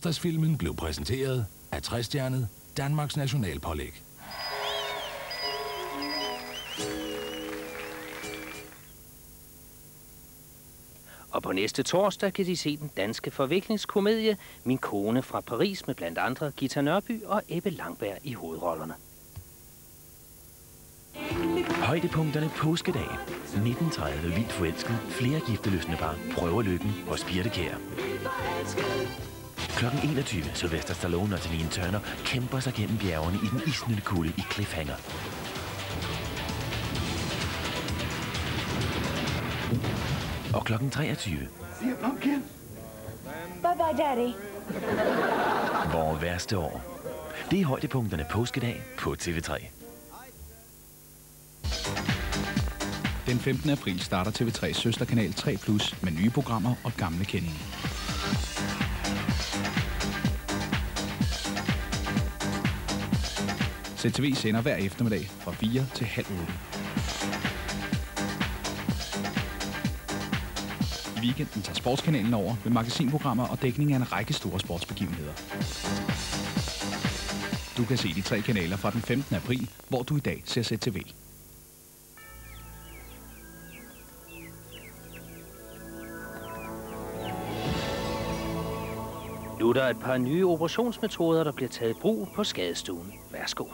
Stadsfilmen blev præsenteret af 60-stjernet Danmarks Nationalpålæg. Og på næste torsdag kan de se den danske forviklingskomedie Min kone fra Paris med blandt andre Gita Nørby og Ebbe Langberg i hovedrollerne. Højdepunkterne påskedag. 1930 vildt forelsket. Flere gifteløsende par prøver lykken hos Birte Klokken 21. Sylvester Stallone og Celine Turner kæmper sig gennem bjergene i den isnende kulde i Cliffhanger. Og klokken 23. Bye bye, Daddy. Vores værste år. Det er højdepunkterne påskedag på TV3. Den 15. april starter TV3's søsterkanal 3 Plus med nye programmer og gamle kendinge. CTV sender hver eftermiddag fra 4 til halv 8. I weekenden tager Sportskanalen over med magasinprogrammer og dækning af en række store sportsbegivenheder. Du kan se de tre kanaler fra den 15. april, hvor du i dag ser CTV. Nu er der et par nye operationsmetoder, der bliver taget i brug på skadestuen. Værsgo.